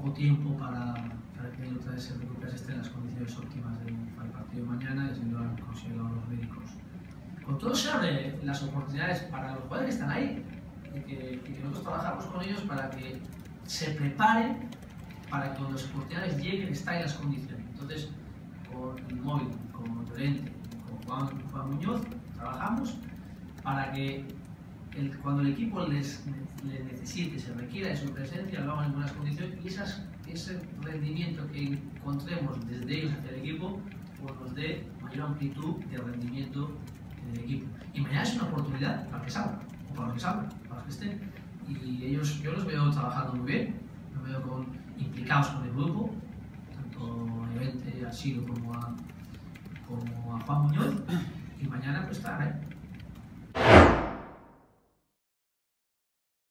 poco tiempo para, para que otra vez el recupere esté en las condiciones óptimas del, para el partido de mañana y así lo han conseguido los médicos. Con todo se abre las oportunidades para los jugadores que están ahí y que, y que nosotros trabajamos con ellos para que se preparen para que cuando las oportunidades lleguen estén en las condiciones. Entonces, con el móvil, con Llorente, con Juan, Juan Muñoz, trabajamos para que el, cuando el equipo les, les, requiera de su presencia, lo hagan en buenas condiciones y esas, ese rendimiento que encontremos desde ellos hacia el equipo pues nos dé mayor amplitud de rendimiento en el equipo. Y mañana es una oportunidad para que salgan, o para los que salgan, para los que estén. Y ellos, yo los veo trabajando muy bien, los veo con, implicados con el grupo, tanto a Llorente, a Siro como a, como a Juan Muñoz, y mañana pues estar, ¿eh?